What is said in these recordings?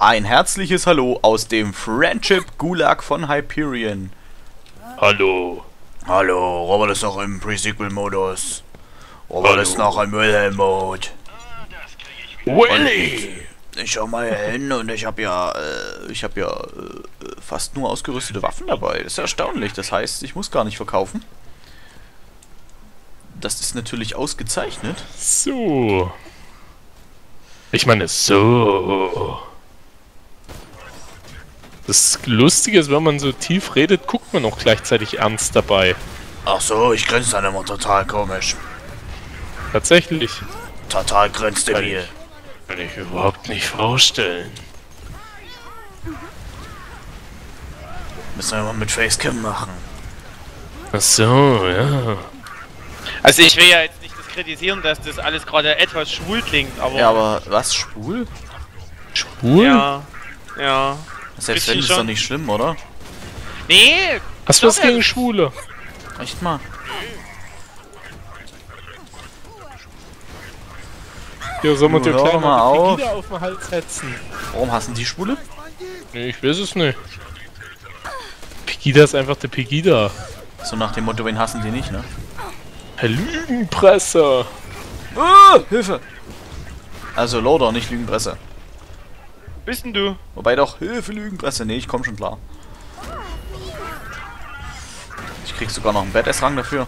Ein herzliches Hallo aus dem Friendship Gulag von Hyperion. Hallo. Hallo, Robert ist noch im Pre-Sequel-Modus. Robert Hallo. ist noch im Wilhelm-Mode. Willy! Ich schau mal hier hin und ich habe ja, äh, ich habe ja äh, fast nur ausgerüstete Waffen dabei. Das ist erstaunlich. Das heißt, ich muss gar nicht verkaufen. Das ist natürlich ausgezeichnet. So. Ich meine, so. Das Lustige ist, wenn man so tief redet, guckt man auch gleichzeitig ernst dabei. Ach so, ich grinse dann immer total komisch. Tatsächlich. Total grinste Kann mir. ich, kann ich überhaupt nicht vorstellen. Müssen wir mal mit Facecam machen. Ach so, ja. Also ich will ja jetzt nicht das kritisieren, dass das alles gerade etwas schwul klingt, aber... Ja, aber was? Schwul? Schwul? Ja, ja. Selbst wenn, ist doch nicht schlimm, oder? Nee, Hast du was gegen Schwule? Echt mal. Ja, soll man dir kleiner mal auf. Den Hals hetzen? Warum hassen die Schwule? Nee, ich weiß es nicht. Pegida ist einfach der Pegida. So nach dem Motto, wen hassen die nicht, ne? Herr Lügenpresser. Ah, Hilfe! Also Loader, nicht Lügenpresse. Bist denn du? Wobei doch, Hilfe, Lügenpresse. Nee, ich komm schon klar. Ich krieg sogar noch einen Badass-Rang dafür.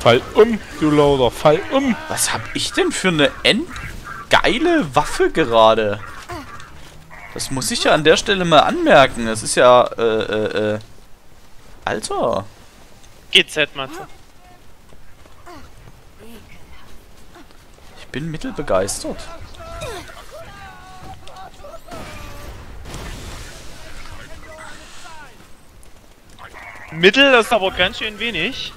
Fall um, du Lauder, fall um. Was hab ich denn für eine endgeile Waffe gerade? Das muss ich ja an der Stelle mal anmerken. Das ist ja, äh, äh, äh. Alter. GZ, Matze. Bin mittelbegeistert. Mittel, das ist aber ganz schön wenig.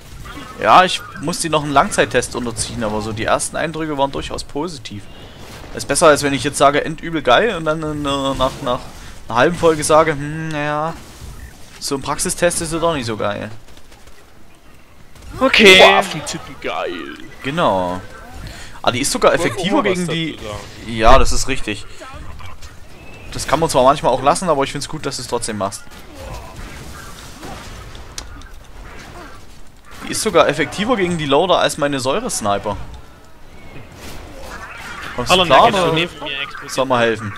Ja, ich muss die noch einen Langzeittest unterziehen, aber so die ersten Eindrücke waren durchaus positiv. ist besser, als wenn ich jetzt sage, endübel geil und dann äh, nach, nach einer halben Folge sage, hm, naja, so ein Praxistest ist ja doch nicht so geil. Okay. Waffentippen geil. Genau. Ah, die ist sogar effektiver Oh, gegen die... Ja, das ist richtig. Das kann man zwar manchmal auch lassen, aber ich finde es gut, dass du es trotzdem machst. Die ist sogar effektiver gegen die Loader als meine Säure-Sniper. Kommst du Hallo, klar, du mir explodiert. soll mal helfen?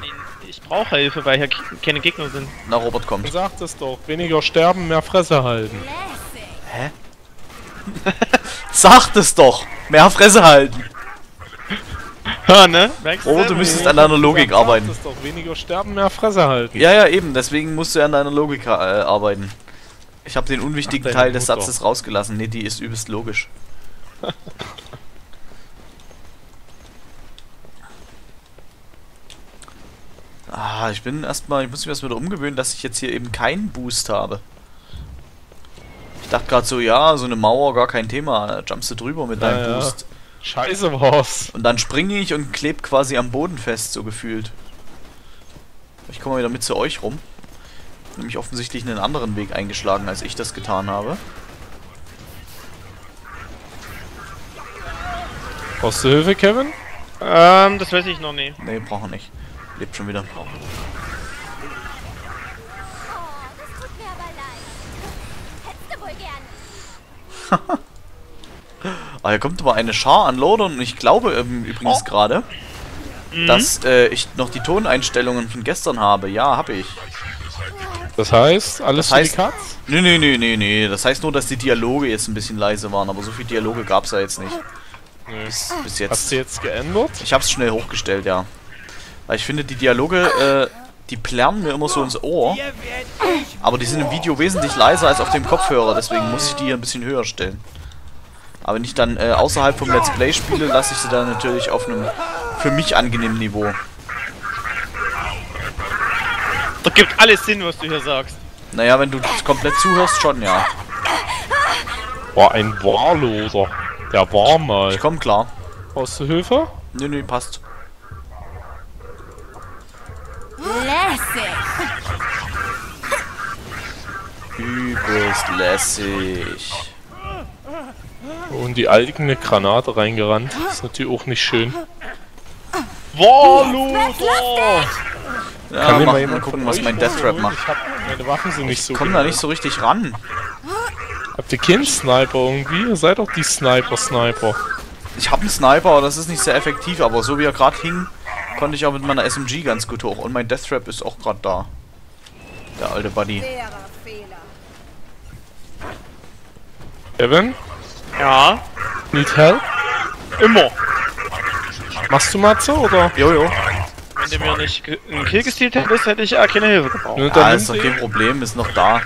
Ich brauche Hilfe, weil hier ke- keine Gegner sind. Na, Robert kommt. Sag das doch. Weniger sterben, mehr Fresse halten. Sagt es doch! Mehr Fresse halten! Ha, ne? Merkst Robert, du müsstest an deiner Logik arbeiten. das doch. Weniger sterben, mehr Fresse halten. Ja, ja, eben. Deswegen musst du ja an deiner Logik äh, arbeiten. Ich habe den unwichtigen Ach, Teil des Mutter. Satzes rausgelassen. Nee, die ist übelst logisch. ah, ich bin erstmal, ich muss mich erstmal wieder umgewöhnen, dass ich jetzt hier eben keinen Boost habe. Ich dachte gerade so, ja, so eine Mauer, gar kein Thema. Jumpst du drüber mit deinem Ja, ja. Scheiße war's. Und dann springe ich und kleb quasi am Boden fest, so gefühlt. Ich komme mal wieder mit zu euch rum. Nämlich offensichtlich einen anderen Weg eingeschlagen, als ich das getan habe. Brauchst du Hilfe, Kevin? Ähm, das weiß ich noch nicht. Nee, braucht er nicht. Lebt schon wieder. Das Ah, hier kommt aber eine Schar an Loadern und ich glaube ähm, übrigens gerade, dass äh, ich noch die Toneinstellungen von gestern habe. Ja, habe ich. Das heißt, alles Das heißt- für die Katz? Nee, nee, nee, nee, nee. Das heißt nur, dass die Dialoge jetzt ein bisschen leise waren, aber so viele Dialoge gab es ja jetzt nicht. Nee. Bis, bis Hast jetzt. du jetzt geändert? Ich hab's schnell hochgestellt, ja. Weil ich finde, die Dialoge, äh, die plärren mir immer so ins Ohr. Aber die sind im Video wesentlich leiser als auf dem Kopfhörer, deswegen muss ich die hier ein bisschen höher stellen. Aber wenn ich dann äh, außerhalb vom Let's Play spiele, lasse ich sie dann natürlich auf einem für mich angenehmen Niveau. Das gibt alles Sinn, was du hier sagst. Naja, wenn du komplett zuhörst, schon, ja. War ein Wahlloser. Der war mal. Ich komm klar. Brauchst du Hilfe? Nö, nö, passt. Lässig. Übelst lässig. Und die eigene Granate reingerannt. ist natürlich auch nicht schön. Warlooter! Ja, Kann mir mal jemand gucken, was mein Death Trap macht. Ich hab, meine Waffen sind nicht so Komm da nicht so richtig ran. Habt ihr keinen Sniper irgendwie? Ihr seid doch die Sniper-Sniper. Ich habe einen Sniper, aber das ist nicht sehr effektiv, aber so wie er gerade hing, konnte ich auch mit meiner SMG ganz gut hoch. Und mein Death Trap ist auch gerade da. Der alte Buddy. Evan? Ja, Need help? immer. Machst du Matze oder? Jojo. Wenn du mir nicht einen Kill gestealt hättest, hätte ich ja keine Hilfe gebraucht. Ne, Ja, ist doch kein. Problem, ist noch da.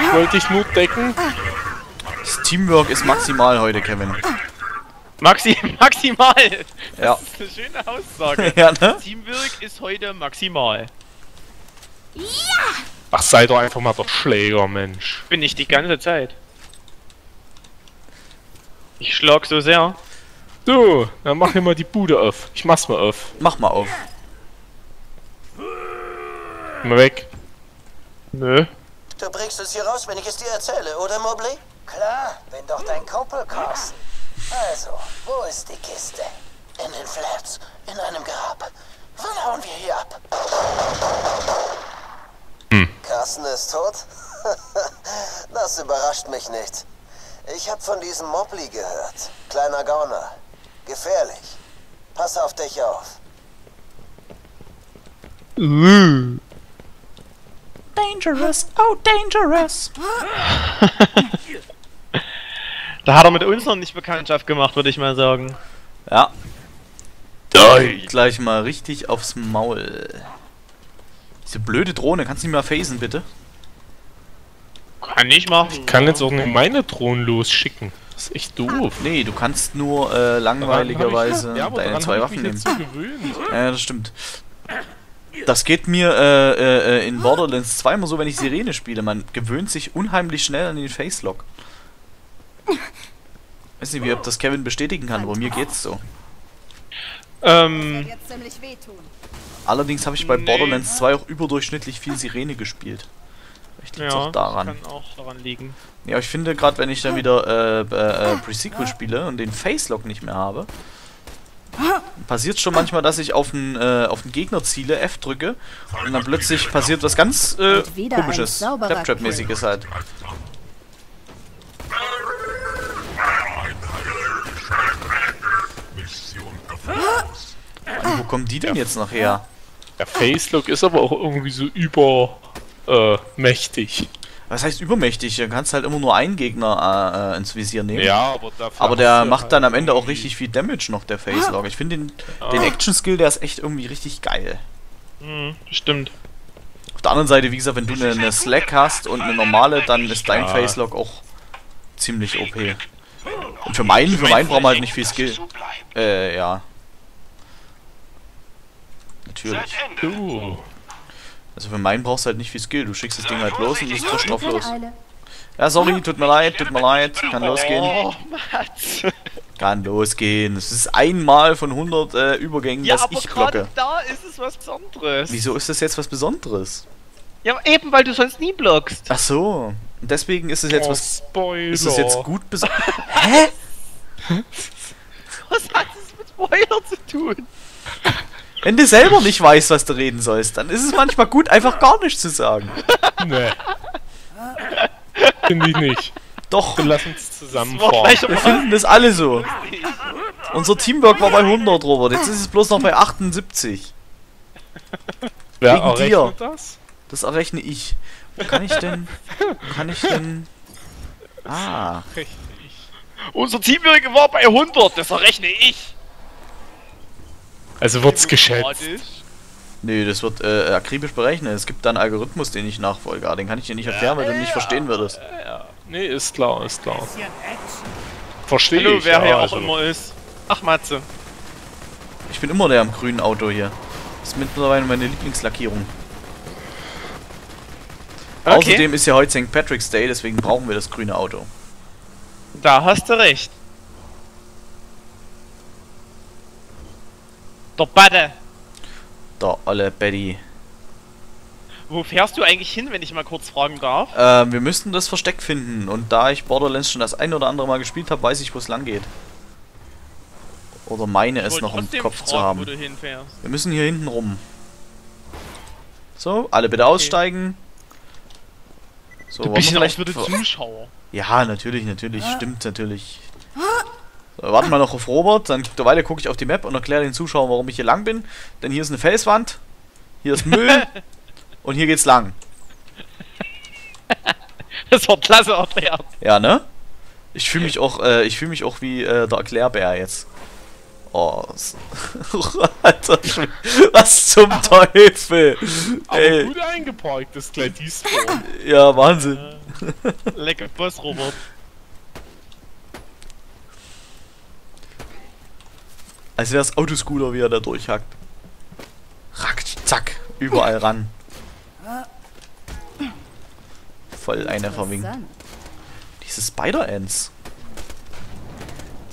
Ich wollte dich nur decken. Das Teamwork ist maximal heute, Kevin. Maxi maximal! Ja. Das ist eine schöne Aussage. ja, ne? Teamwork ist heute maximal. Ach, sei doch einfach mal der Schläger, Mensch. Bin ich die ganze Zeit. Ich schlag so sehr. So, dann mach hier mal die Bude auf. Ich mach's mal auf. Mach mal auf. Mal weg. Nö. Du bringst es hier raus, wenn ich es dir erzähle, oder Mobley? Klar, bin doch dein Kumpel, Carsten. Also, wo ist die Kiste? In den Flats, in einem Grab. Wann hauen wir hier ab? Carsten ist tot? das überrascht mich nicht. Ich hab von diesem Mobley gehört. Kleiner Gauner. Gefährlich. Pass auf dich auf. Dangerous, oh dangerous. Da hat er mit uns noch nicht Bekanntschaft gemacht, würde ich mal sagen. Ja. Gleich mal richtig aufs Maul. Diese blöde Drohne, kannst du nicht mal phasen, bitte? Kann ich machen. Kann jetzt auch nicht meine Drohnen losschicken. Das ist echt doof. Nee, du kannst nur äh, langweiligerweise ich- ja, aber deine zwei Waffen ich nehmen. Ja, das stimmt. Das geht mir äh, äh, in Borderlands 2 immer so, wenn ich Sirene spiele. Man gewöhnt sich unheimlich schnell an den Facelock. Weiß nicht, wie ob das Kevin bestätigen kann, aber mir geht's so. Ähm. Allerdings habe ich bei. Borderlands 2 auch überdurchschnittlich viel Sirene gespielt. Vielleicht liegt's ja, auch daran. das kann auch daran liegen. Ja, ich finde, gerade wenn ich dann wieder äh, äh, äh, Pre-Sequel spiele und den Facelock nicht mehr habe, passiert schon manchmal, dass ich auf einen, äh, auf einen Gegner ziele, F drücke und dann plötzlich passiert was ganz äh, komisches, Claptrap-mäßiges halt. Und wo kommen die denn jetzt noch her? Der Facelock ist aber auch irgendwie so über äh, mächtig. Was heißt übermächtig? Du kannst halt immer nur einen Gegner äh, äh, ins Visier nehmen. Ja, aber dafür Aber der macht halt dann am Ende auch richtig viel Damage noch, der Facelock. Ich finde den, den Action-Skill, der ist echt irgendwie richtig geil. Hm, stimmt. Auf der anderen Seite, wie gesagt, wenn du eine, eine Slack hast und eine normale, dann ist dein Facelock auch ziemlich OP. Und für meinen, für meinen brauchen wir halt nicht viel Skill. Äh, ja. Natürlich. Du. Also für meinen brauchst du halt nicht viel Skill. Du schickst das Ding halt los und es ist drauf los. Ja, sorry, tut mir leid, tut mir leid. Kann losgehen. Oh. Kann losgehen. Es ist einmal von 100 äh, Übergängen, Ja, dass ich blocke. da ist es was Besonderes. Wieso ist das jetzt was Besonderes? Ja, eben weil du sonst nie blockst. Ach so. Und deswegen ist es jetzt Oh, was. Spoiler. Ist es jetzt gut besonders? Hä? Was hat es mit Spoiler zu tun? Wenn du selber nicht weißt, was du reden sollst, dann ist es manchmal gut, einfach gar nichts zu sagen. Nee. Finde ich nicht. Doch, Dann lass uns zusammenfahren. wir finden das alle so. Unser Teamwork war bei 100, Robert. Jetzt ist es bloß noch bei 78. Wer wegen dir. das? Das errechne ich. Wo kann ich denn. Wo kann ich denn. Ah. Richtig. Unser Teamwork war bei 100, das errechne ich. Also wird's geschätzt. Nee, das wird äh, akribisch berechnet. Es gibt da einen Algorithmus, den ich nachfolge. Aber den kann ich dir nicht erklären, weil du nicht verstehen würdest. Nee, ist klar, ist klar. Verstehe Hallo, ich. wer ja, hier auch also. immer ist. Ach, Matze. Ich bin immer der am grünen Auto hier. Das ist mittlerweile meine Lieblingslackierung. Okay. Außerdem ist ja heute St. Patrick's Day, deswegen brauchen wir das grüne Auto. Da hast du recht. Der Batte. Der olle Betty. Wo fährst du eigentlich hin, wenn ich mal kurz fragen darf? Äh, wir müssten das Versteck finden. Und da ich Borderlands schon das ein oder andere Mal gespielt habe, weiß ich, wo es lang geht. Oder meine Ich es noch im Kopf fragen, zu Wo haben. du hinfährst. Wir müssen hier hinten rum. So, alle bitte aussteigen. So, Du bist vielleicht... für die Zuschauer. Ja, natürlich, natürlich, stimmt natürlich. So, warten wir noch auf Robert, dann derweil gucke ich auf die Map und erkläre den Zuschauern, warum ich hier lang bin. Denn hier ist eine Felswand, hier ist Müll und hier geht's lang. Das war klasse erklärt. Ja, ne? Ich fühle mich auch, äh, ich fühle mich auch wie äh, der Erklärbär jetzt. Oh, Alter, was zum Teufel? Aber Ey, gut eingeparkt, das die Spawn. ja, Wahnsinn. Lecker Boss, Robert. Als wäre es Autoscooter, wie er da durchhackt. Rack, zack, überall ran. Voll eine verwinkt. Diese Spider-Ants.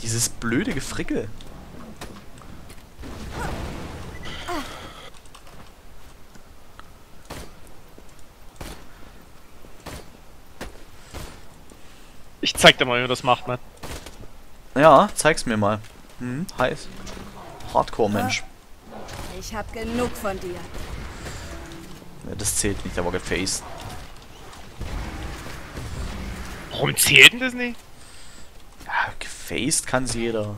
Dieses blöde Gefrickel. Ich zeig dir mal, wie man das macht, man. Ja, zeig's mir mal. Hm, heiß. Hardcore-Mensch. Ich hab genug von dir. Ja, das zählt nicht, aber gefaced. Warum zählt denn das nicht? Ja, gefaced kann's jeder.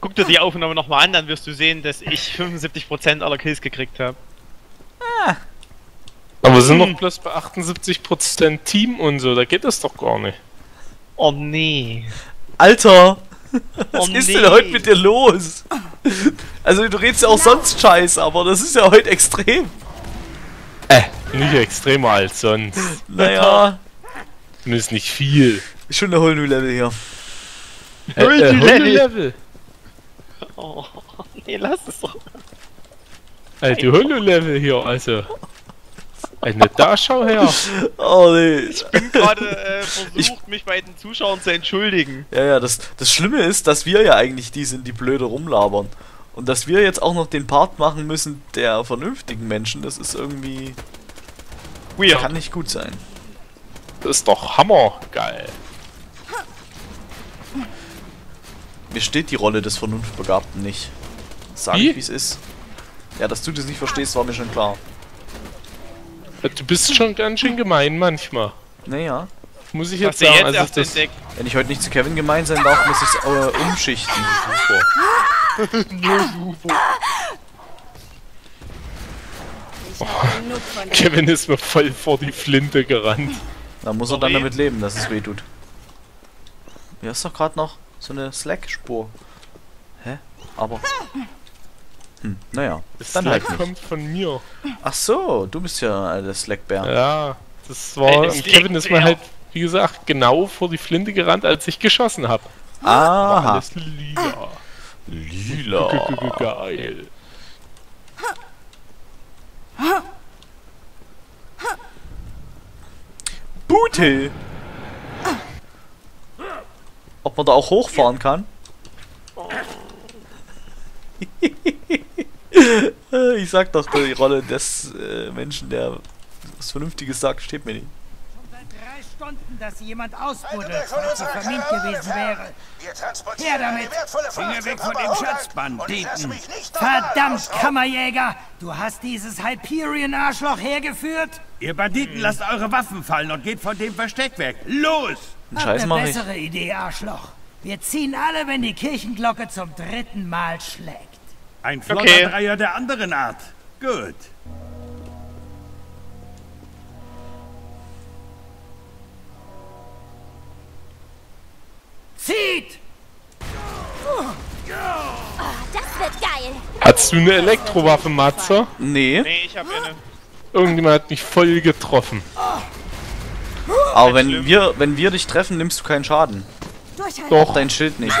Guck dir die Aufnahme nochmal an, dann wirst du sehen, dass ich 75% aller Kills gekriegt habe. Aber wir sind noch bloß bei 78% Team und so, da geht das doch gar nicht. Oh nee. Alter! Was Oh ist nee. denn heute mit dir los? Also du redest ja auch sonst scheiße, aber das ist ja heute extrem. Nicht extremer als sonst. Naja, Zumindest nicht viel. schon der Whole New Level hier. Äh, äh, Hol Level. Level. Oh, nee, lass es doch. Äh, die Holo-Level hier, also. Eine Darschau her. Oh nee. bin gerade äh, versucht, mich bei den Zuschauern zu entschuldigen. Ja, ja, das, das Schlimme ist, dass wir ja eigentlich die sind, die blöde rumlabern. Und dass wir jetzt auch noch den Part machen müssen der vernünftigen Menschen, das ist irgendwie. Weird. Kann nicht gut sein. Das ist doch hammergeil. Mir steht die Rolle des Vernunftbegabten nicht. Sag Wie? ich, wie es ist. Ja, dass du das nicht verstehst, war mir schon klar. Du bist schon ganz schön gemein manchmal. Naja. Muss ich jetzt du sagen. jetzt Also das? Wenn ich heute nicht zu Kevin gemein sein darf, muss ich es äh, umschichten. Ich hab genug von dir. Kevin ist mir voll vor die Flinte gerannt. Da muss er dann damit leben, dass es weh tut. Hier ist doch gerade noch so eine Slack-Spur. Hä? Aber. Hm, naja. Das Dann Slack halt kommt von mir. Ach so, du bist ja äh, der Slackbär. Ja, das war. Eine Und Kevin ist mir halt, wie gesagt, genau vor die Flinte gerannt, als ich geschossen habe. Aha. Alles lila. Lila. Geil. Booty. Ob man da auch hochfahren kann? ich sag doch, die Rolle des äh, Menschen, der was Vernünftiges sagt, steht mir nicht. Seit drei Stunden, dass jemand ausbuddelt, so unserer vermint gewesen wäre. Wir transportieren Her damit! eine Finger weg von dem. Schatzbanditen. Verdammt. Kammerjäger! Du hast dieses Hyperion-Arschloch hergeführt? Ihr Banditen lasst eure Waffen fallen und geht von dem Versteck weg. Los! Scheiß ne ich. bessere Idee, Arschloch. Wir ziehen alle, wenn die Kirchenglocke zum dritten Mal schlägt. Ein flotter Okay. Dreier der anderen Art. Gut. Zieht! Das wird geil. Hattest du eine Elektrowaffe, Matze? Nee, Nee, ich hab eine. Irgendjemand hat mich voll getroffen. aber wenn wir, wenn wir dich treffen, nimmst du keinen Schaden. Doch, Dein Schild nicht.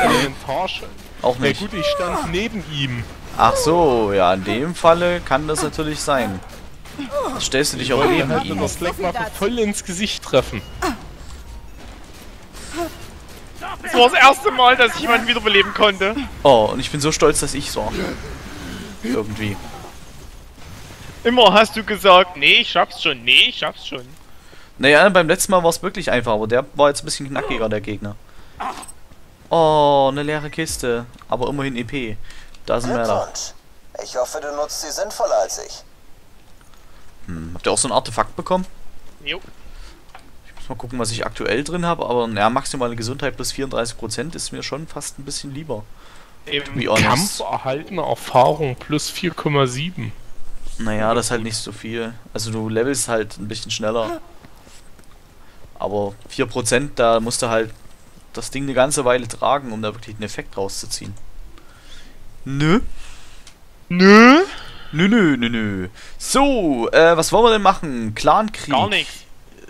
auch nicht. gut, ich stand neben ihm. Ach so, ja, in dem Falle kann das natürlich sein. Stellst du dich auch neben halt mit ihn. der Slackwaffe voll ins Gesicht treffen. Das war das erste Mal, dass ich jemanden wiederbeleben konnte. Oh, und ich bin so stolz, dass ich so. Irgendwie. Immer hast du gesagt, nee, ich schaff's schon, nee, ich schaff's schon. Naja, beim letzten Mal war es wirklich einfach, aber der war jetzt ein bisschen knackiger, der Gegner. Oh, eine leere Kiste. Aber immerhin EP. Da sind wir da. Glückwunsch. Ich hoffe, du nutzt sie sinnvoller als ich. Hm, habt ihr auch so ein Artefakt bekommen? Jo. Ich muss mal gucken, was ich aktuell drin habe. Aber naja, maximale Gesundheit plus 34% ist mir schon fast ein bisschen lieber. Eben. Wie honest. Kampf erhaltene Erfahrung plus 4,7. Naja, das ist halt nicht so viel. Also du levelst halt ein bisschen schneller. Aber 4%, da musst du halt das Ding eine ganze Weile tragen, um da wirklich einen Effekt rauszuziehen. Nö. Nö. Nö, nö, nö, nö. So, äh, was wollen wir denn machen? Clankrieg. Gar nichts.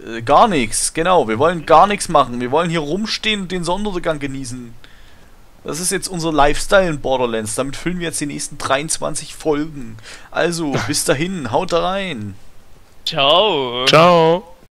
Äh, gar nichts, genau. Wir wollen gar nichts machen. Wir wollen hier rumstehen und den Sonnenuntergang genießen. Das ist jetzt unser Lifestyle in Borderlands. Damit füllen wir jetzt die nächsten 23 Folgen. Also, bis dahin, haut da rein. Ciao. Ciao.